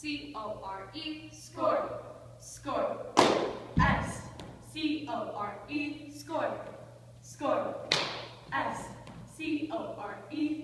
C O R E, score, score. S C O R E, score, score. S C O R E.